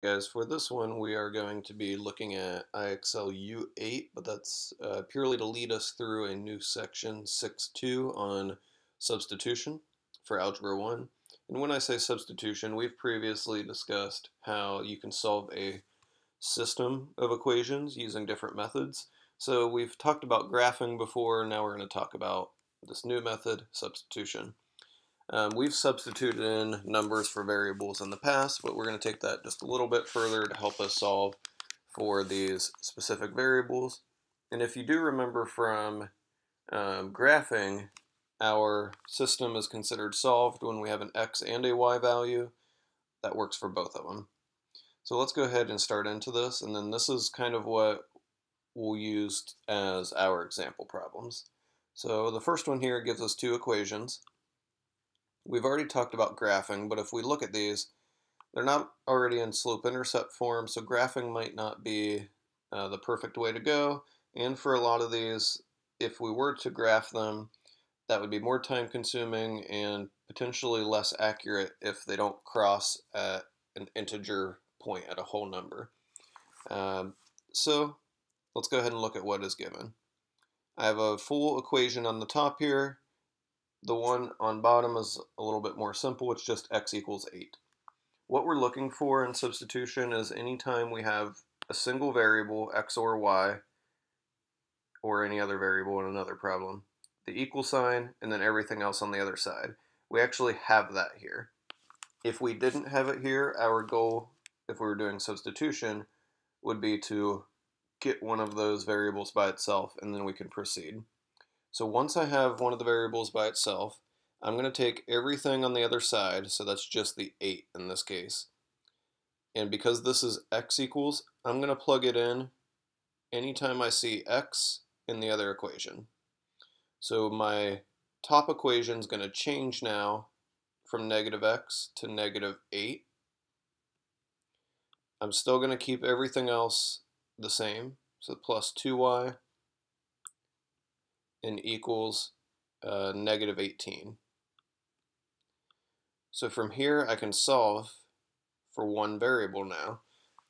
Guys, for this one we are going to be looking at IXL U8, but that's uh, purely to lead us through a new section 6.2 on substitution for Algebra 1. And when I say substitution, we've previously discussed how you can solve a system of equations using different methods. So we've talked about graphing before, now we're going to talk about this new method, substitution. Um, we've substituted in numbers for variables in the past, but we're going to take that just a little bit further to help us solve for these specific variables. And if you do remember from um, graphing, our system is considered solved when we have an x and a y value. That works for both of them. So let's go ahead and start into this, and then this is kind of what we'll use as our example problems. So the first one here gives us two equations. We've already talked about graphing, but if we look at these, they're not already in slope-intercept form, so graphing might not be uh, the perfect way to go. And for a lot of these, if we were to graph them, that would be more time consuming and potentially less accurate if they don't cross at an integer point at a whole number. Um, so let's go ahead and look at what is given. I have a full equation on the top here the one on bottom is a little bit more simple. It's just x equals 8. What we're looking for in substitution is anytime we have a single variable, x or y, or any other variable in another problem, the equal sign, and then everything else on the other side. We actually have that here. If we didn't have it here, our goal, if we were doing substitution, would be to get one of those variables by itself, and then we can proceed. So once I have one of the variables by itself, I'm going to take everything on the other side, so that's just the 8 in this case. And because this is x equals, I'm going to plug it in anytime I see x in the other equation. So my top equation is going to change now from negative x to negative 8. I'm still going to keep everything else the same, so plus 2y and equals uh, negative 18. So from here I can solve for one variable now.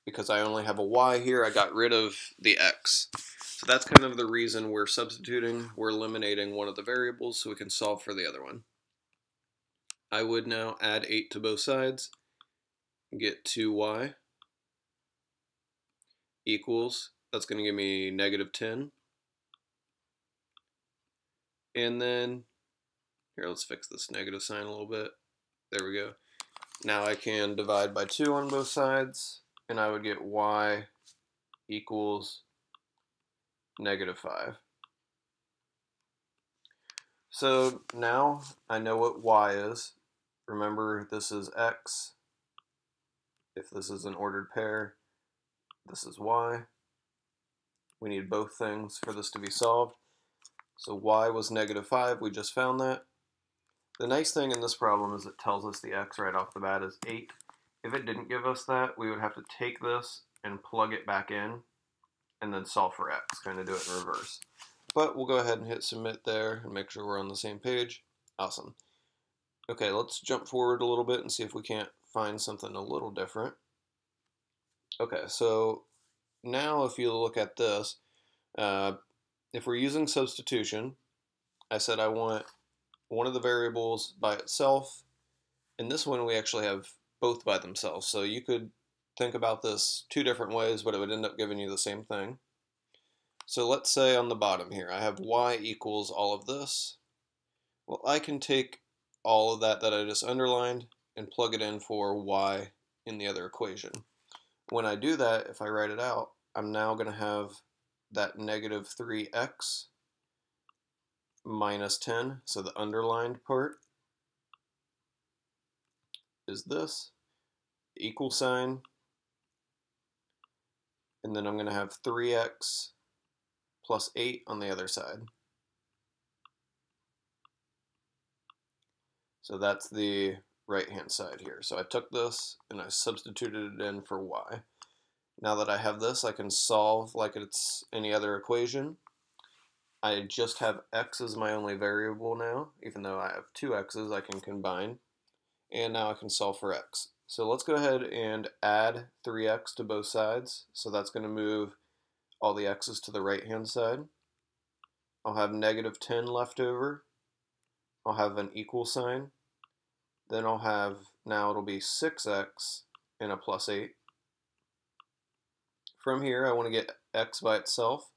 Because I only have a y here, I got rid of the x. So that's kind of the reason we're substituting. We're eliminating one of the variables so we can solve for the other one. I would now add 8 to both sides, get 2y equals, that's going to give me negative 10 and then, here, let's fix this negative sign a little bit. There we go. Now I can divide by 2 on both sides, and I would get y equals negative 5. So now I know what y is. Remember, this is x. If this is an ordered pair, this is y. We need both things for this to be solved. So y was negative 5, we just found that. The nice thing in this problem is it tells us the x right off the bat is 8. If it didn't give us that, we would have to take this and plug it back in and then solve for x, kind of do it in reverse. But we'll go ahead and hit submit there and make sure we're on the same page. Awesome. Okay, let's jump forward a little bit and see if we can't find something a little different. Okay, so now if you look at this, uh, if we're using substitution, I said I want one of the variables by itself. In this one, we actually have both by themselves. So you could think about this two different ways, but it would end up giving you the same thing. So let's say on the bottom here, I have y equals all of this. Well, I can take all of that that I just underlined and plug it in for y in the other equation. When I do that, if I write it out, I'm now going to have that negative 3x minus 10, so the underlined part is this, equal sign, and then I'm going to have 3x plus 8 on the other side. So that's the right hand side here. So I took this and I substituted it in for y. Now that I have this, I can solve like it's any other equation. I just have x as my only variable now, even though I have two x's I can combine. And now I can solve for x. So let's go ahead and add 3x to both sides. So that's going to move all the x's to the right hand side. I'll have negative 10 left over. I'll have an equal sign. Then I'll have, now it'll be 6x and a plus 8. From here, I want to get x by itself.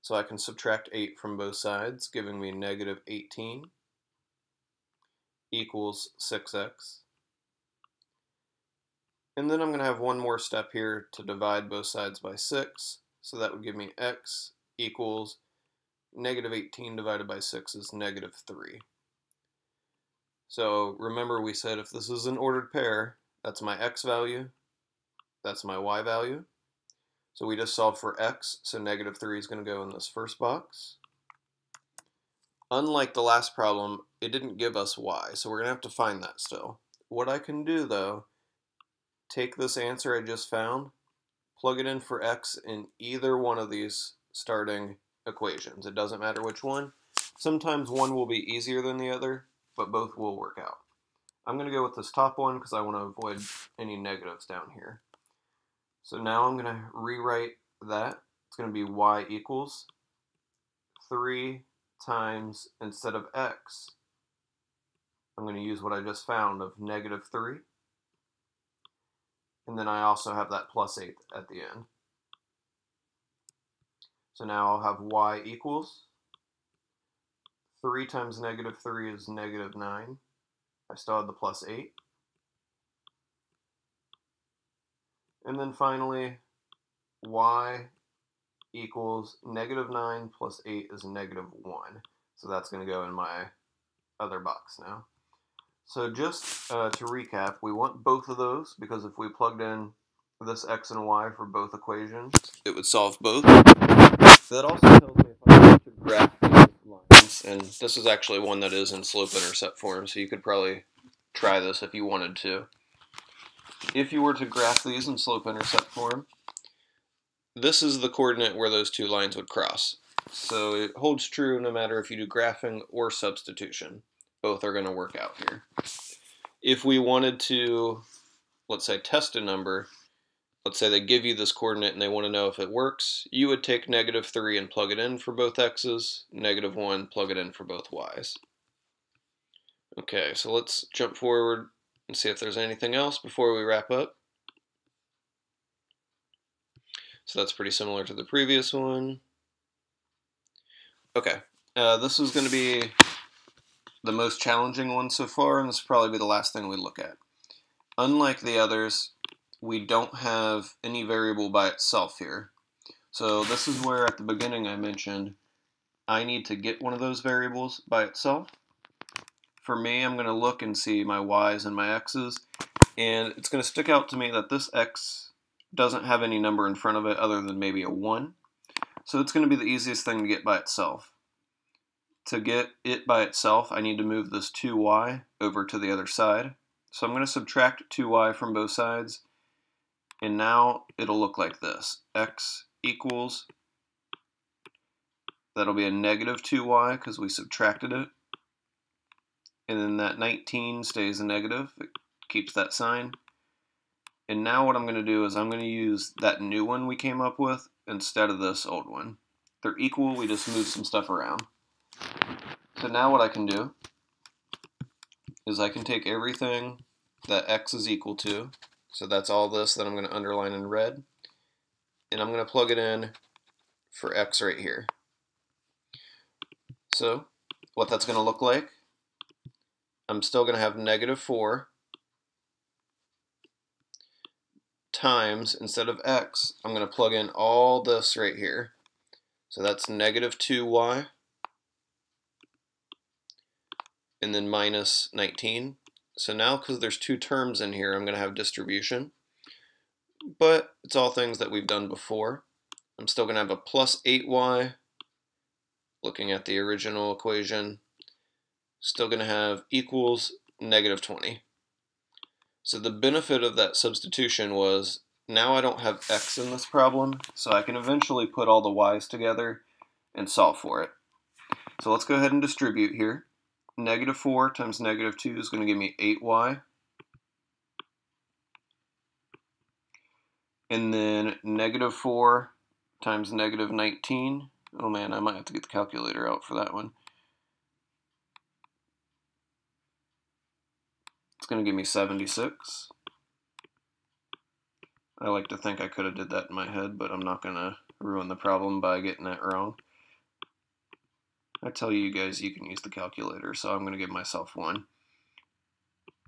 So I can subtract 8 from both sides, giving me negative 18 equals 6x. And then I'm going to have one more step here to divide both sides by 6. So that would give me x equals negative 18 divided by 6 is negative 3. So remember we said if this is an ordered pair, that's my x value, that's my y value. So we just solved for x, so negative 3 is going to go in this first box. Unlike the last problem, it didn't give us y, so we're going to have to find that still. What I can do though, take this answer I just found, plug it in for x in either one of these starting equations. It doesn't matter which one. Sometimes one will be easier than the other, but both will work out. I'm going to go with this top one because I want to avoid any negatives down here. So now I'm going to rewrite that. It's going to be y equals 3 times, instead of x, I'm going to use what I just found of negative 3. And then I also have that plus 8 at the end. So now I'll have y equals 3 times negative 3 is negative 9. I still have the plus 8. And then finally, y equals negative 9 plus 8 is negative 1. So that's going to go in my other box now. So just uh, to recap, we want both of those because if we plugged in this x and y for both equations, it would solve both. That also tells me if I to graph lines, and this is actually one that is in slope-intercept form, so you could probably try this if you wanted to. If you were to graph these in slope-intercept form, this is the coordinate where those two lines would cross. So it holds true no matter if you do graphing or substitution. Both are going to work out here. If we wanted to, let's say, test a number, let's say they give you this coordinate and they want to know if it works, you would take negative 3 and plug it in for both x's, negative 1, plug it in for both y's. Okay, so let's jump forward and see if there's anything else before we wrap up. So that's pretty similar to the previous one. Okay, uh, this is going to be the most challenging one so far, and this will probably be the last thing we look at. Unlike the others, we don't have any variable by itself here. So this is where at the beginning I mentioned I need to get one of those variables by itself. For me, I'm going to look and see my y's and my x's, and it's going to stick out to me that this x doesn't have any number in front of it other than maybe a 1. So it's going to be the easiest thing to get by itself. To get it by itself, I need to move this 2y over to the other side. So I'm going to subtract 2y from both sides, and now it'll look like this. x equals, that'll be a negative 2y because we subtracted it. And then that 19 stays a negative, it keeps that sign. And now what I'm going to do is I'm going to use that new one we came up with instead of this old one. They're equal, we just move some stuff around. So now what I can do is I can take everything that x is equal to, so that's all this that I'm going to underline in red, and I'm going to plug it in for x right here. So what that's going to look like, I'm still going to have negative 4 times, instead of x, I'm going to plug in all this right here. So that's negative 2y, and then minus 19. So now, because there's two terms in here, I'm going to have distribution. But it's all things that we've done before. I'm still going to have a plus 8y, looking at the original equation. Still going to have equals negative 20. So the benefit of that substitution was now I don't have x in this problem, so I can eventually put all the y's together and solve for it. So let's go ahead and distribute here. Negative 4 times negative 2 is going to give me 8y. And then negative 4 times negative 19. Oh man, I might have to get the calculator out for that one. It's going to give me 76. I like to think I could have did that in my head, but I'm not going to ruin the problem by getting it wrong. I tell you guys you can use the calculator, so I'm going to give myself one.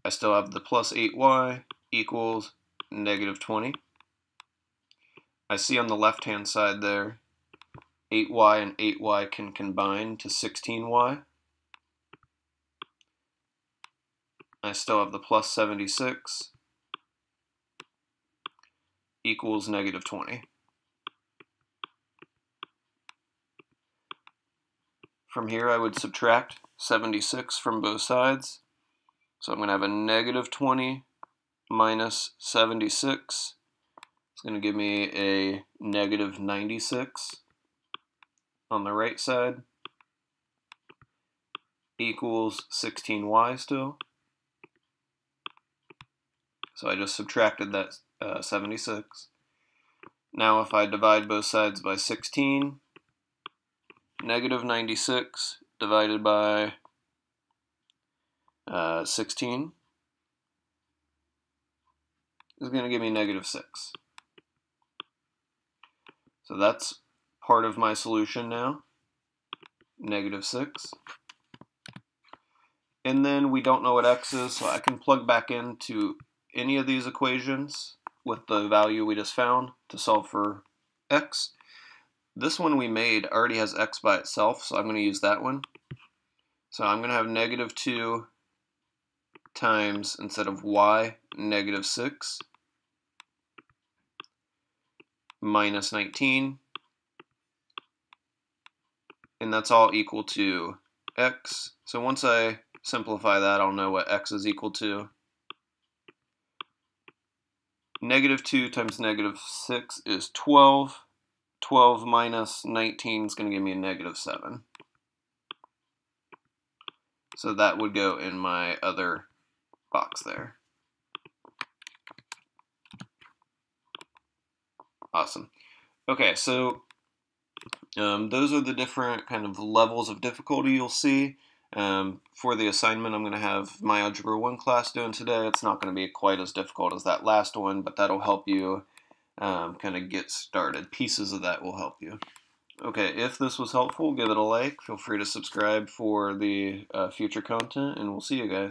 I still have the plus 8y equals negative 20. I see on the left-hand side there, 8y and 8y can combine to 16y. I still have the plus 76 equals negative 20. From here I would subtract 76 from both sides. So I'm going to have a negative 20 minus 76. It's going to give me a negative 96 on the right side equals 16y still. So I just subtracted that uh, 76. Now if I divide both sides by 16, negative 96 divided by uh, 16 is going to give me negative 6. So that's part of my solution now, negative 6. And then we don't know what x is, so I can plug back into any of these equations with the value we just found to solve for x. This one we made already has x by itself, so I'm going to use that one. So I'm going to have negative 2 times, instead of y, negative 6 minus 19. And that's all equal to x. So once I simplify that, I'll know what x is equal to. Negative 2 times negative 6 is 12. 12 minus 19 is going to give me a negative 7. So that would go in my other box there. Awesome. Okay, so um, those are the different kind of levels of difficulty you'll see. Um, for the assignment I'm going to have my Algebra 1 class doing today. It's not going to be quite as difficult as that last one, but that'll help you um, kind of get started. Pieces of that will help you. Okay, if this was helpful, give it a like. Feel free to subscribe for the uh, future content, and we'll see you guys.